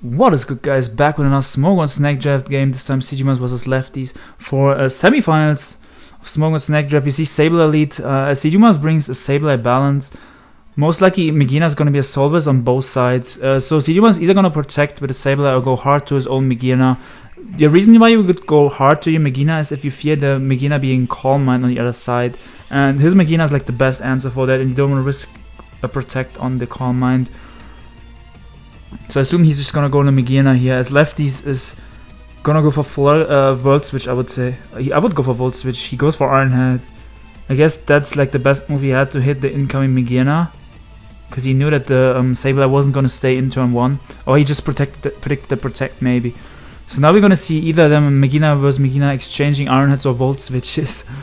What is good, guys? Back with another Smogon Snake Draft game. This time, Cdumas versus Leftiez for uh, semifinals of Smogon Snake Draft. You see Sable Elite. Uh, brings a Sable balance. Most likely, Magearna is going to be a Solvis on both sides. Uh, so is either going to protect with a Sableye or go hard to his own Magearna. The reason why you would go hard to your Magearna is if you fear the Magearna being Calm Mind on the other side. And his Magearna is like the best answer for that, and you don't want to risk a protect on the Calm Mind. So I assume he's just gonna go to Magearna here. As Leftiez is gonna go for Fleur, uh, Volt Switch, I would say. I would go for Volt Switch. He goes for Iron Head. I guess that's like the best move he had to hit the incoming Magearna. Because he knew that the um, Sableye wasn't gonna stay in turn 1. Or he just protected the, predicted the Protect maybe. So now we're gonna see either them, Magearna versus Magearna, exchanging Iron Heads or Volt Switches.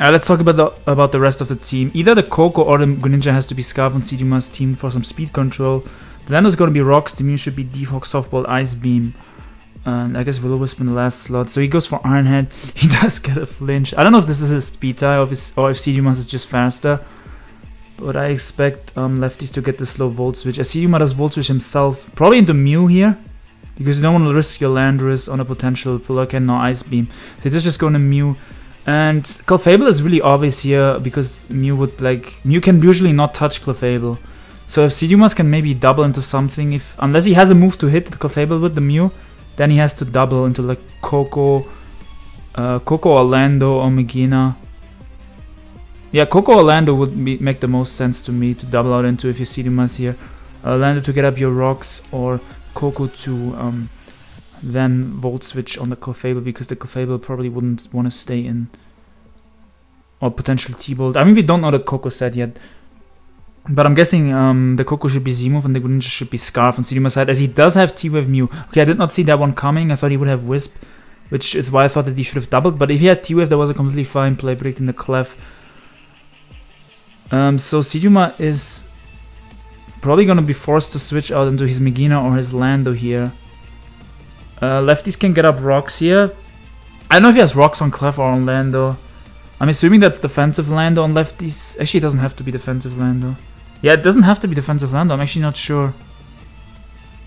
Uh, let's talk about the about the rest of the team. Either the Koko or the Greninja has to be Scarf on CDMA's team for some speed control. Then there's going to be Rocks, the Mew should be Defog, Soft-Boiled, Ice Beam. And I guess Will-O-Wisp in the last slot. So he goes for Iron Head. He does get a flinch. I don't know if this is his speed tie or if, his, or if is just faster. But I expect um, Leftiez to get the slow Volt Switch. As Cdumas does Volt Switch himself. Probably into Mew here. Because you don't want to risk your Landorus on a potential Fulaken or Ice Beam. So he's just going to Mew. And Clefable is really obvious here because Mew would like... Mew can usually not touch Clefable. So if Cdumas can maybe double into something, if unless he has a move to hit the Clefable with the Mew, then he has to double into like Koko, uh, Koko Orlando or Magearna. Yeah, Koko Orlando would be, make the most sense to me to double out into if you Cdumas here. Orlando to get up your rocks or Koko to um, then Volt Switch on the Clefable because the Clefable probably wouldn't want to stay in. Or potentially T-Bolt. I mean, we don't know the Koko set yet. But I'm guessing um, the Koko should be Z-move and the Greninja should be Scarf on CDMA side, as he does have T-Wave Mew. Okay, I did not see that one coming. I thought he would have Wisp, which is why I thought that he should have doubled. But if he had T-Wave, that was a completely fine play, predicting the Clef. Um, so Siduma is probably going to be forced to switch out into his Magearna or his Lando here. Uh, Leftiez can get up rocks here. I don't know if he has rocks on Clef or on Lando. I'm assuming that's defensive Lando on Leftiez. Actually, it doesn't have to be defensive Lando. Yeah, it doesn't have to be defensive Lando. I'm actually not sure.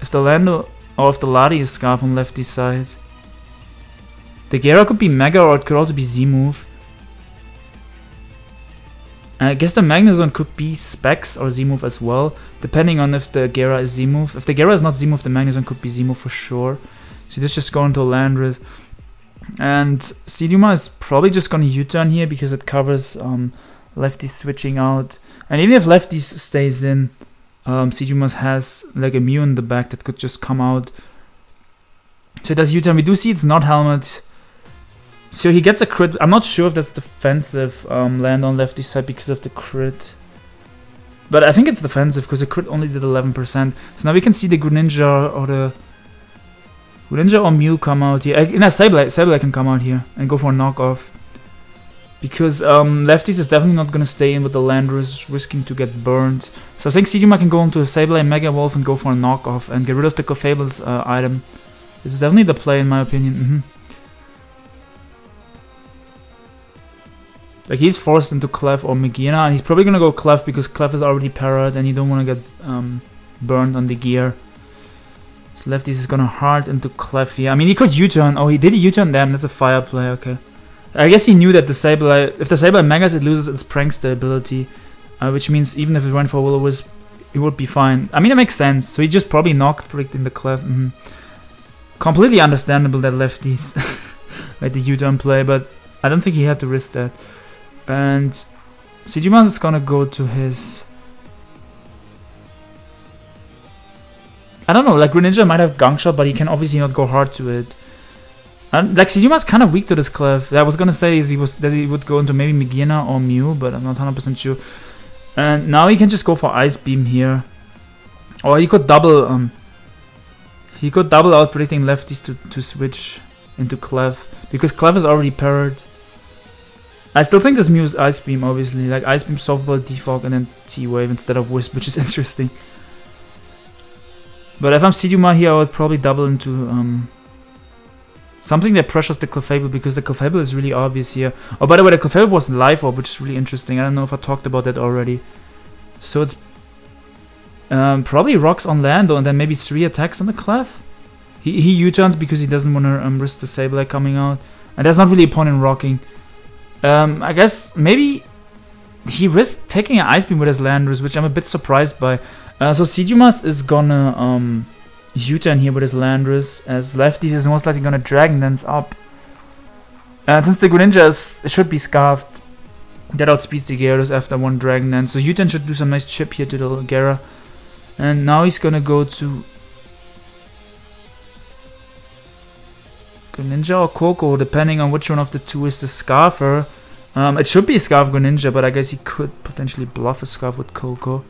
If the Lando or if the Lati is Scarf on lefty side. The Gyara could be Mega or it could also be Z-move. I guess the Magnezone could be Specs or Z-move as well, depending on if the Gyara is Z-move. If the Gyara is not Z-move, the Magnezone could be Z-move for sure. So this just go into Landorus. And Siduma is probably just going to U-turn here because it covers um, lefty switching out. And even if lefty stays in, um, Cdumas has like a Mew in the back that could just come out. So does U-turn. We do see it's not helmet. So he gets a crit. I'm not sure if that's defensive um, land on lefty side because of the crit. But I think it's defensive because the crit only did 11%. So now we can see the Greninja or the... Greninja or Mew come out here. A Sableye, Sableye can come out here and go for a knockoff. Because um, Leftiez is definitely not going to stay in with the Landorus, risking to get burned. So I think Sijima can go into a Sableye Mega Wolf and go for a knockoff and get rid of the Clefable's uh, item. This is definitely the play in my opinion. Mm -hmm. Like he's forced into Clef or Magearna and he's probably going to go Clef because Clef is already parried and you don't want to get um, burned on the gear. So Leftiez is going to hard into Clef here. I mean he could U-turn. Oh he did U-turn? Damn that's a fire play. Okay. I guess he knew that the Sableye, if the Sableye Megas, it loses its Prankster ability, uh, which means even if it went for Will-O-Wisp, it would be fine. I mean, it makes sense. So he just probably knocked predicting the Clef. Mm -hmm. Completely understandable that Leftiez made the U-turn play, but I don't think he had to risk that. And Cdumas is gonna go to his... I don't know, like Greninja might have Gunk Shot, but he can obviously not go hard to it. And like Sijuma's kind of weak to this Clef. I was gonna say he was that he would go into maybe Magearna or Mew, but I'm not 100% sure. And now he can just go for Ice Beam here, or he could double. Um, he could double out predicting Leftiez to to switch into Clef because Clef is already parried. I still think this Mew is Ice Beam, obviously, like Ice Beam, Soft-Boiled, Defog, and then T Wave instead of Wisp, which is interesting. But if I'm Siduma here, I would probably double into um, Something that pressures the Clefable because the Clefable is really obvious here. Oh, by the way, the Clefable was Life Orb, which is really interesting. I don't know if I talked about that already. So it's Um, probably rocks on Lando and then maybe three attacks on the Clef. He, he U-turns because he doesn't want to um, risk the Sableye coming out. And there's not really a point in rocking. Um, I guess maybe he risked taking an Ice Beam with his Landorus, which I'm a bit surprised by. Uh, so Cdumas is gonna um, U-turn here with his Landorus, as Lefty is most likely gonna Dragon Dance up. And since the Greninja is, should be Scarfed, that outspeeds the Gyarados after one Dragon Dance. So U-turn should do some nice chip here to the Gyara. And now he's gonna go to Greninja or Koko, depending on which one of the two is the Scarfer. Um, it should be Scarf Greninja, but I guess he could potentially bluff a Scarf with Koko.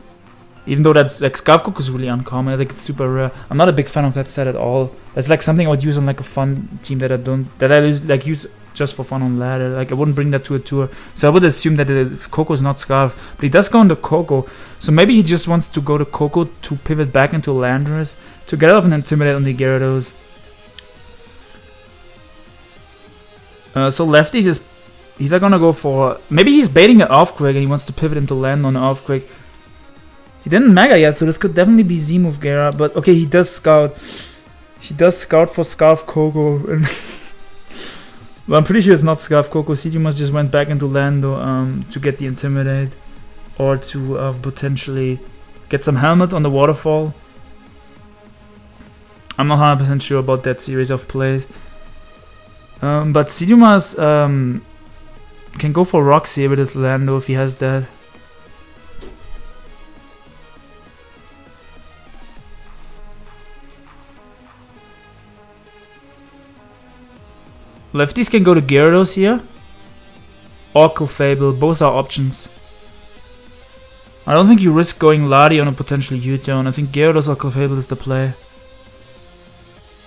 Even though that's like Scarf Koko is really uncommon, I think it's super rare. I'm not a big fan of that set at all. That's like something I would use on like a fun team that I don't that I use, like use just for fun on ladder. Like I wouldn't bring that to a tour. So I would assume that it's Koko is not Scarf, but he does go into Koko. So maybe he just wants to go to Koko to pivot back into Landorus to get off an Intimidate on the Gyarados. Uh, so Leftiez is either gonna go for maybe he's baiting an Earthquake and he wants to pivot into land on an Earthquake. He didn't mega yet, so this could definitely be Z move Gyara. But okay, he does scout. He does scout for Scarf Koko. well, I'm pretty sure it's not Scarf Koko. Cdumas just went back into Lando um, to get the Intimidate. Or to uh, potentially get some helmet on the waterfall. I'm not 100% sure about that series of plays. Um, but Cdumas um, can go for here with his Lando if he has that. Leftiez can go to Gyarados here. Or Clefable, both are options. I don't think you risk going Lati on a potential U-turn. I think Gyarados or Clefable is the play.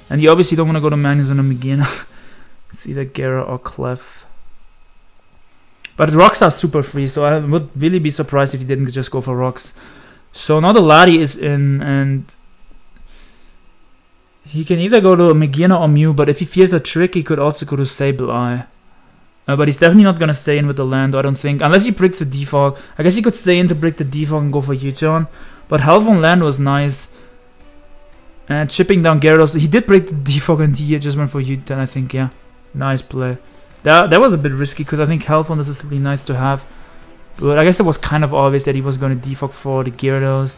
And you obviously don't want to go to Magnus on a Magearna. it's either Gyara or Clef. But rocks are super free, so I would really be surprised if you didn't just go for rocks. So now the Lati is in, and he can either go to Magearna or Mew, but if he fears a trick, he could also go to Sableye. Uh, but he's definitely not gonna stay in with the Lando, I don't think. Unless he bricks the defog. I guess he could stay in to brick the defog and go for U-turn. But Health on Land was nice. And chipping down Gyarados. He did break the defog and he just went for U-turn, I think, yeah. Nice play. That, that was a bit risky because I think Health on this is really nice to have. But I guess it was kind of obvious that he was going to defog for the Gyarados.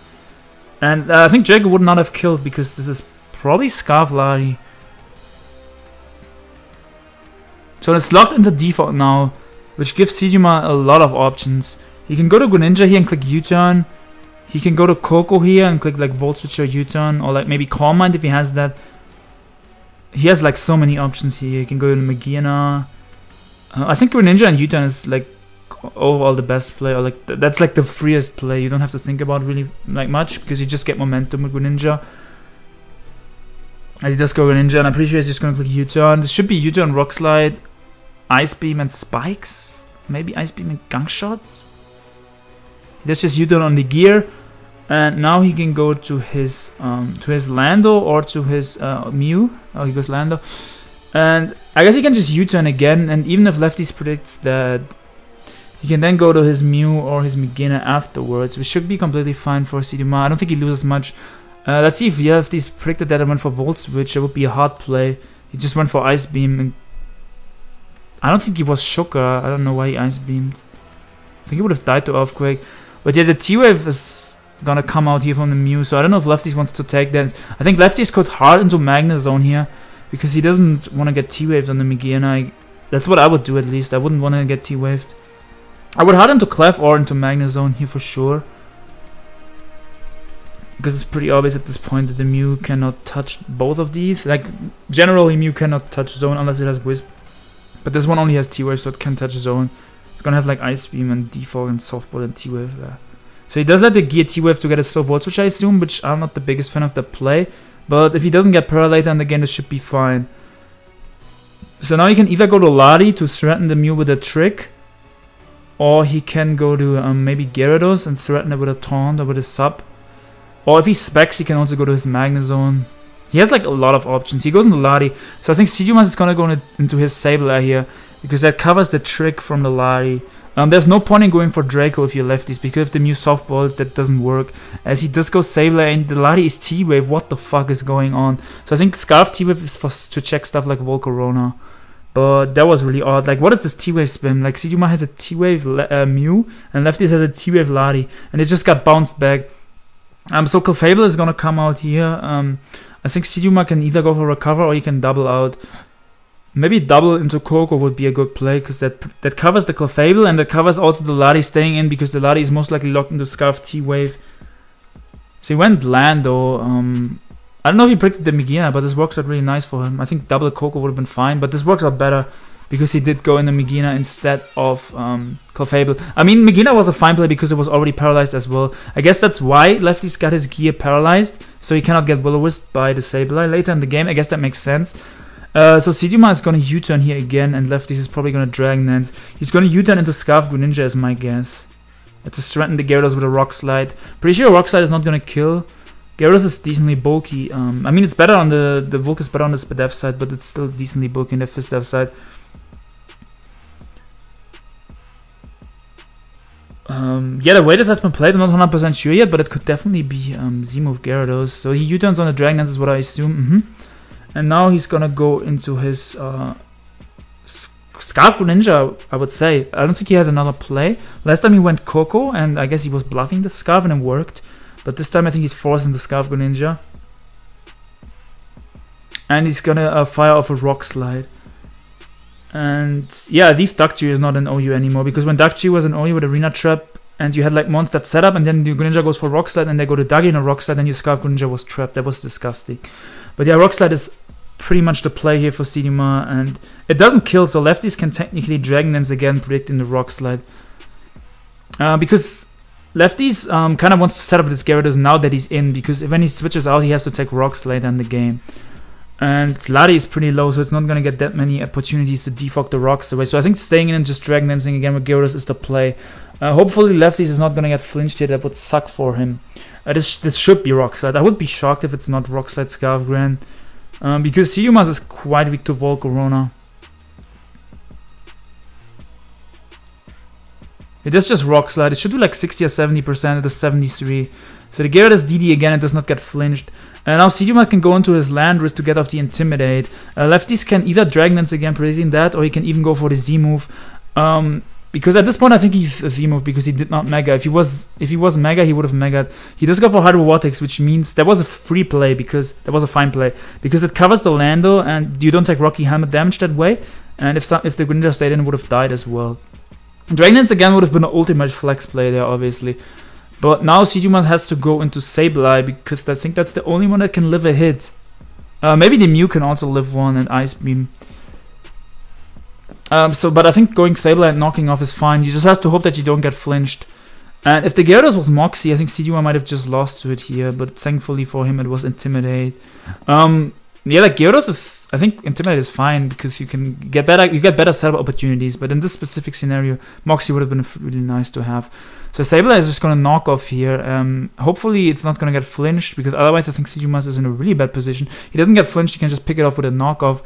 And uh, I think Jacob would not have killed because this is probably Scarf Lati. So it's locked into Defog now, which gives Sejima a lot of options. He can go to Greninja here and click U-turn. He can go to Koko here and click like Volt Switch or U-turn, or like maybe Calm Mind if he has that. He has like so many options here. He can go to Magearna. Uh, I think Greninja and U-turn is like overall the best play, or like th that's like the freest play. You don't have to think about really like much because you just get momentum with Greninja. As he does go Greninja, and I'm pretty sure he's just gonna click U-turn. This should be U-turn, Rock Slide, Ice Beam, and Spikes. Maybe Ice Beam and Gunk Shot. He just U-turn on the gear, and now he can go to his um, to his Lando or to his uh, Mew. Oh, he goes Lando, and I guess he can just U-turn again. And even if Leftiez predicts that he can then go to his Mew or his Megina afterwards, which should be completely fine for Siduma. I don't think he loses much. Uh, let's see if Leftiez predicted that I went for Volt Switch. It would be a hard play. He just went for Ice Beam. And I don't think he was Shocker. I don't know why he Ice Beamed. I think he would have died to Earthquake. But yeah, the T-Wave is gonna come out here from the Mew, so I don't know if Leftiez wants to take that. I think Leftiez could hard into Magnezone here, because he doesn't want to get T-Waved on the Magearna. That's what I would do at least. I wouldn't want to get T-Waved. I would hard into Clef or into Magnezone here for sure. Because it's pretty obvious at this point that the Mew cannot touch both of these. Like, generally Mew cannot touch Zone unless it has Wisp. But this one only has T-Wave, so it can touch Zone. It's gonna have like Ice Beam and Defog and Soft-Boiled and T-Wave there. So he does let the Gear T-Wave to get a slow Volt Switch, I assume, which I'm not the biggest fan of the play. But if he doesn't get later in the game, this should be fine. So now he can either go to Lati to threaten the Mew with a trick, or he can go to um, maybe Gyarados and threaten it with a Taunt or with a Sub. Or if he specs, he can also go to his Magnezone. He has like a lot of options. He goes into Lati. So I think Cdumas is gonna go into his Sableye here because that covers the trick from the Lati. Um, there's no point in going for Draco if you're Leftiez because of the new softballs that doesn't work. As he does go Sableye and the Lati is T-Wave. What the fuck is going on? So I think Scarf T-Wave is for to check stuff like Volcarona. But that was really odd. Like, what is this T-Wave spin? Like, Sejuma has a T-Wave uh, Mew, and Leftiez has a T-Wave Lati, and it just got bounced back. Um, so Clefable is gonna come out here. Um, I think Siduma can either go for Recover or he can double out. Maybe double into Koko would be a good play because that that covers the Clefable and that covers also the Lati staying in because the Lati is most likely locked into Scarf T-Wave. So he went land though. Um, I don't know if he predicted the Magearna, but this works out really nice for him. I think double Koko would have been fine, but this works out better because he did go in the Magearna instead of um, Clefable. I mean, Magearna was a fine play because it was already paralyzed as well. I guess that's why Lefty's got his gear paralyzed, so he cannot get will by the Sableye later in the game. I guess that makes sense. Uh, so Siduma is going to U-turn here again, and Leftiez is probably going to Dragon Dance. He's going to U-turn into Scarf Greninja is my guess. To threaten the Gyarados with a Rock Slide. Pretty sure Rock Slide is not going to kill. Gyarados is decently bulky. Um, I mean, it's better on the the Volk is better on the Spadef side, but it's still decently bulky on the Fizdef side. Um, yeah, the way this has been played, I'm not 100% sure yet, but it could definitely be um, Z-move Gyarados. So he U-turns on the Dragon Dance is what I assume. Mm -hmm. And now he's gonna go into his uh, Scarf Ninja, I would say. I don't think he has another play. Last time he went Koko, and I guess he was bluffing the Scarf and it worked. But this time I think he's forcing the Scarf Greninja. And he's gonna uh, fire off a Rock Slide. And yeah, these Dugtrio is not an OU anymore because when Dugtrio was an OU with Arena Trap and you had like monsters that set up and then the Greninja goes for Rock Slide and they go to Dougie and a Rock Slide and your Scarf Greninja was trapped. That was disgusting. But yeah, Rock Slide is pretty much the play here for Siduma and it doesn't kill so Leftiez can technically Dragon Dance again predicting the Rock Slide. Uh, because Leftiez um, kind of wants to set up this Gyarados now that he's in because when he switches out, he has to take rocks later in the game. And Lati is pretty low, so it's not going to get that many opportunities to defog the rocks away. So I think staying in and just Dragon Dancing again with Gyarados is the play. Uh, hopefully Leftiez is not going to get flinched here. That would suck for him. Uh, this this should be Rock Slide. I would be shocked if it's not Rock Slide Scarf Grand. Um, because Cdumas is quite weak to Volcarona. It does just rock slide. It should do like 60 or 70%. It does 73. So the Gyarados DD again, it does not get flinched. And now Siduma can go into his land Landorus to get off the Intimidate. Uh, Leftiez can either Dragon Dance again, predicting that, or he can even go for the Z move. Um, because at this point, I think he's a Z move because he did not Mega. If he was if he was Mega, he would have Mega. He does go for Hydro Vortex, which means that was a free play because that was a fine play because it covers the Lando and you don't take Rocky Helmet damage that way. And if some, if the Greninja stayed in, would have died as well. Dragon Dance again would have been an ultimate flex play there, obviously. But now Siduma has to go into Sableye because I think that's the only one that can live a hit. Uh, maybe the Mew can also live one and Ice Beam. Um, so, but I think going Sableye and knocking off is fine. You just have to hope that you don't get flinched. And if the Gyarados was Moxie, I think Siduma might have just lost to it here. But thankfully for him, it was Intimidate. Um, yeah, like Gyarados is I think Intimidate is fine because you can get better you get better setup opportunities, but in this specific scenario, Moxie would have been really nice to have. So Sableye is just gonna knock off here. Um, hopefully it's not gonna get flinched because otherwise I think Cdumas is in a really bad position. He doesn't get flinched, he can just pick it off with a knockoff.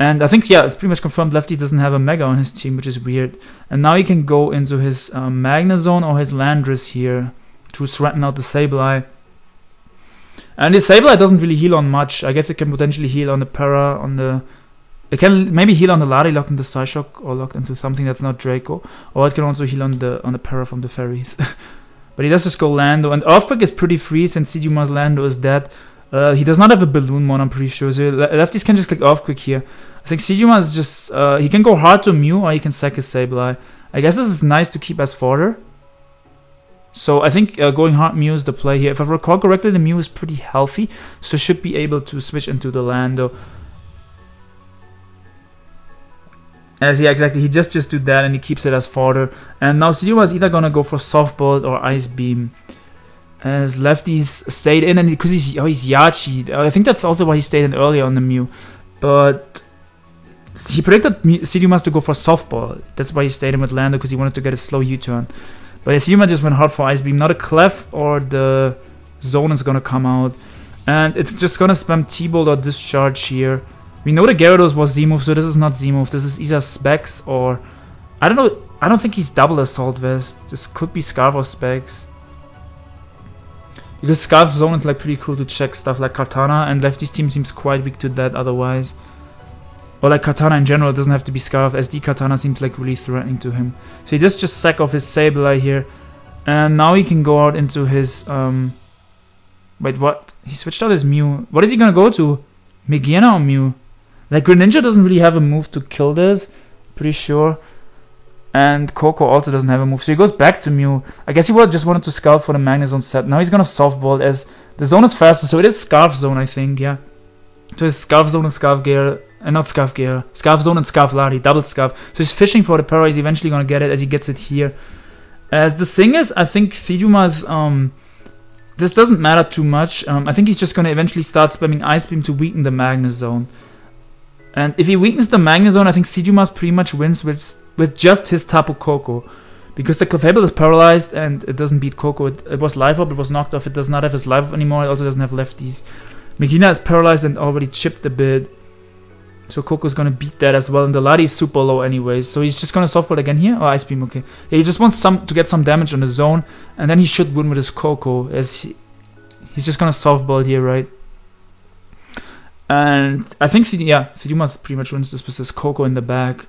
And I think, yeah, it's pretty much confirmed Lefty doesn't have a Mega on his team, which is weird. And now he can go into his um, Magnezone or his Landorus here to threaten out the Sableye. And the Sableye doesn't really heal on much. I guess it can potentially heal on the Para, on the... It can maybe heal on the Lati locked into Psyshock or locked into something that's not Draco. Or it can also heal on the on the Para from the fairies. but he does just go Lando. And Earthquake is pretty free since Siduma's Lando is dead. Uh, he does not have a Balloon Mon, I'm pretty sure. So Leftiez can just click Earthquake here. I think Siduma is just... Uh, he can go hard to Mew or he can sack his Sableye. I guess this is nice to keep as fodder. So I think uh, going hard Mew is the play here. If I recall correctly, the Mew is pretty healthy, so should be able to switch into the Lando. As yeah, exactly. He just just do that and he keeps it as fodder. And now Siduma is either gonna go for Soft-Boiled or Ice Beam. As Leftiez stayed in and because he's oh he's Yache. I think that's also why he stayed in earlier on the Mew. But he predicted Siduma to go for Soft-Boiled. That's why he stayed in with Lando because he wanted to get a slow U-turn. But Asuma just went hard for Ice Beam. Not a Clef or the Zone is gonna come out. And it's just gonna spam T-Bolt or Discharge here. We know the Gyarados was Z-move, so this is not Z-move. This is either Specs or... I don't know... I don't think he's double Assault Vest. This could be Scarf or Specs. Because Scarf Zone is like pretty cool to check stuff like Kartana, and Lefty's team seems quite weak to that otherwise. Or like Kartana in general, it doesn't have to be Scarf. SD Kartana seems like really threatening to him. So he does just sack off his Sableye here. And now he can go out into his... um. Wait, what? He switched out his Mew. What is he gonna go to? Magearna or Mew? Like Greninja doesn't really have a move to kill this. Pretty sure. And Koko also doesn't have a move, so he goes back to Mew. I guess he would just wanted to scout for the Magnezone set. Now he's gonna Soft-Boiled as the zone is faster, so it is Scarf Zone, I think, yeah. So it's Scarf Zone and Scarf Gear, and not Scarf Gear, Scarf Zone and Scarf Lati, double Scarf. So he's fishing for the para, he's eventually gonna get it as he gets it here. As the thing is, I think Thiduma's, um, this doesn't matter too much. Um, I think he's just gonna eventually start spamming Ice Beam to weaken the Magnezone. And if he weakens the Magnezone, I think Thiduma's pretty much wins with with just his Tapu Koko. Because the Clefable is paralyzed and it doesn't beat Koko. It, it was life up, it was knocked off, it does not have his life up anymore, it also doesn't have lefties. Magearna is paralyzed and already chipped a bit. So Koko's gonna beat that as well, and the Lati is super low anyways. So he's just gonna Soft-Boiled again here. Oh, Ice Beam, okay. Yeah, he just wants some to get some damage on the zone, and then he should win with his Koko, As he, he's just gonna Soft-Boiled here, right? And I think, CD, yeah, Cdumas pretty much wins this with his Koko in the back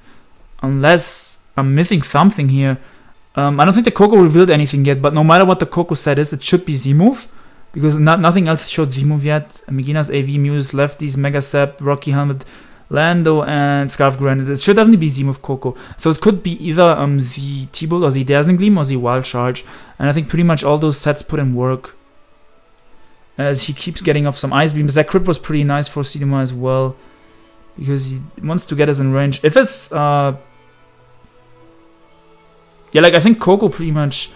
unless I'm missing something here. Um, I don't think the Koko revealed anything yet, but no matter what the Koko set is, it should be Z-move. Because not, nothing else showed Z-move yet. Magearna's AV, Muse, Lefties, Mega Sap, Rocky Helmet, Lando, and Scarf Granite. It should definitely be Z-move Koko. So it could be either um, the T-Bolt or the Dazzling Gleam or the Wild Charge. And I think pretty much all those sets put in work. As he keeps getting off some Ice Beams. That crit was pretty nice for Siduma as well. Because he wants to get us in range. If it's... Uh, yeah, like I think Koko pretty much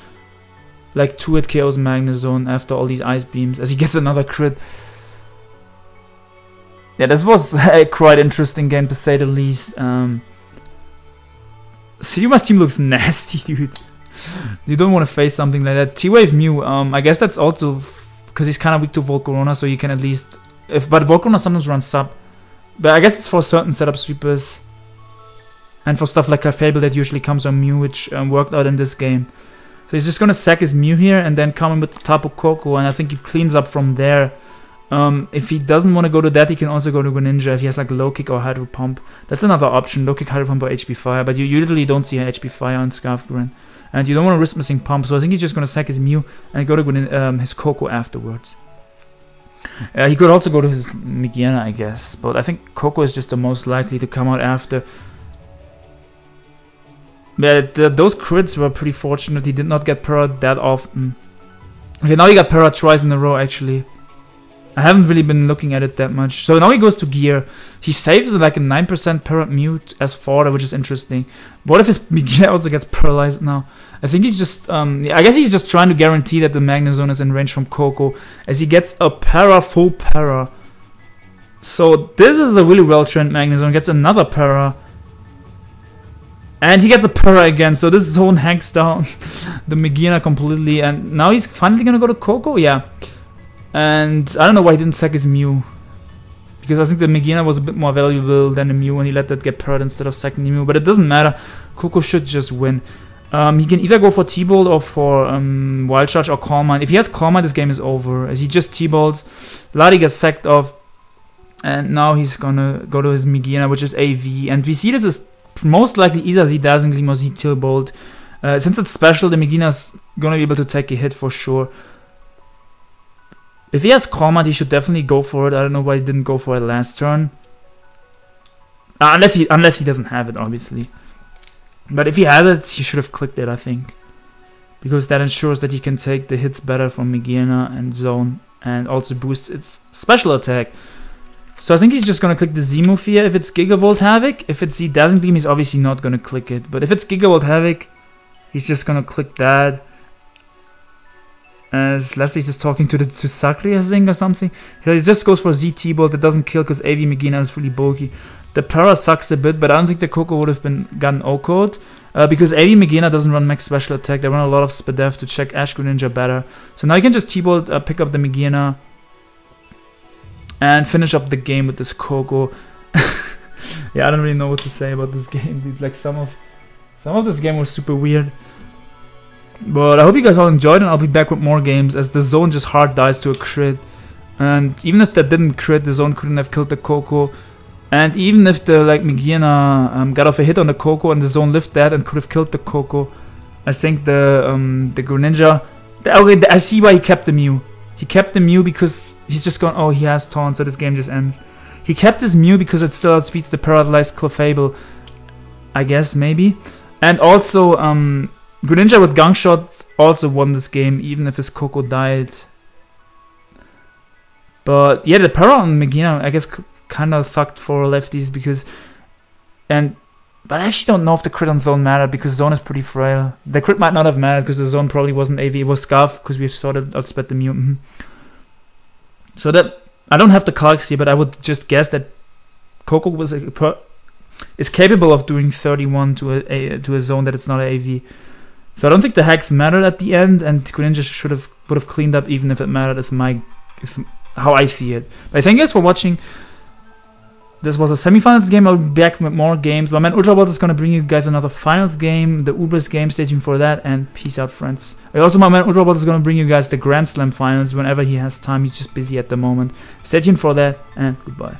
like 2 hit KOs Magnezone after all these ice beams as he gets another crit. Yeah, this was a quite interesting game to say the least. Um, Siduma's team looks nasty, dude. you don't want to face something like that. T-Wave Mew, um, I guess that's also because he's kind of weak to Volcarona, so you can at least... if But Volcarona sometimes runs sub. But I guess it's for certain setup sweepers. And for stuff like Clefable that usually comes on Mew, which um, worked out in this game. So he's just gonna sack his Mew here and then come in with the Tapu Koko, and I think he cleans up from there. Um, if he doesn't want to go to that, he can also go to Greninja if he has like low kick or hydro pump. That's another option, low kick, hydro pump, or HP fire. But you usually don't see an HP fire on Scarf Grin. And you don't want to risk missing pump, so I think he's just gonna sack his Mew and go to um, his Koko afterwards. Uh, he could also go to his Magearna, I guess, but I think Koko is just the most likely to come out after. But uh, those crits were pretty fortunate. He did not get para that often. Okay, now he got para twice in a row, actually. I haven't really been looking at it that much. So now he goes to gear. He saves like a 9% para mute as fodder, which is interesting. What if his gear also gets paralyzed now? I think he's just, um, I guess he's just trying to guarantee that the Magnezone is in range from Koko as he gets a para, full para. So this is a really well-trained Magnezone, gets another para. And he gets a para again, so this zone hangs down the Magearna completely. And now he's finally gonna go to Koko? Yeah. And I don't know why he didn't sack his Mew. Because I think the Magearna was a bit more valuable than the Mew and he let that get parried instead of sacking the Mew. But it doesn't matter. Koko should just win. Um, he can either go for T-Bolt or for um, Wild Charge or Calm Mind. If he has Calm Mind, this game is over. As he just T-Bolts. Lati gets sacked off. And now he's gonna go to his Magearna, which is AV. And we see this is most likely either Z Dazzling Gleam or Z T-Bolt. Uh, since it's special, the Magearna's gonna be able to take a hit for sure. If he has Calm Mind, he should definitely go for it. I don't know why he didn't go for it last turn. Uh, unless he unless he doesn't have it, obviously. But if he has it, he should have clicked it, I think. Because that ensures that he can take the hits better from Magearna and Zone and also boosts its special attack. So I think he's just gonna click the Z move here if it's Gigavolt Havoc. If it's Z Dazzling Gleam, he's obviously not gonna click it. But if it's Gigavolt Havoc, he's just gonna click that. As Lefty's just talking to the to Sakri, I think, or something. He just goes for ZT bolt that doesn't kill because AV Magearna is really bulky. The para sucks a bit, but I don't think the Koko would have been gotten O-code. Uh, because AV Magearna doesn't run max special attack. They run a lot of Spadef to check Ash Greninja better. So now you can just T-Bolt, uh, pick up the Magearna, and finish up the game with this Koko. yeah, I don't really know what to say about this game, dude. Like some of Some of this game was super weird. But I hope you guys all enjoyed and I'll be back with more games as the zone just hard dies to a crit. And even if that didn't crit, the zone couldn't have killed the Koko. And even if the like Magearna um, got off a hit on the Koko and the zone lived that and could have killed the Koko, I think the um, the Greninja. The, okay, the, I see why he kept the Mew. He kept the Mew because he's just going. Oh, he has taunt, so this game just ends. He kept his Mew because it still outspeeds the paralyzed Clefable. I guess maybe. And also, um, Greninja with Gunk Shot also won this game, even if his Koko died. But yeah, the para on Magearna, I guess, kind of sucked for Leftiez because, and but I actually don't know if the crit on zone mattered because zone is pretty frail. The crit might not have mattered because the zone probably wasn't AV. It was Scarf because we sort of outsped the mutant. Hmm. So that I don't have the calcs here, but I would just guess that Koko was a, per, is capable of doing 31 to a, a, to a zone that it's not AV. So I don't think the hax mattered at the end, and Greninja should have would have cleaned up even if it mattered. Is my is how I see it. But thank you guys for watching. This was a semifinals game. I'll be back with more games. My man Ultra is going to bring you guys another finals game, the Ubers game. Stay tuned for that, and peace out, friends. Also, my man Ultra is going to bring you guys the Grand Slam finals whenever he has time. He's just busy at the moment. Stay tuned for that, and goodbye.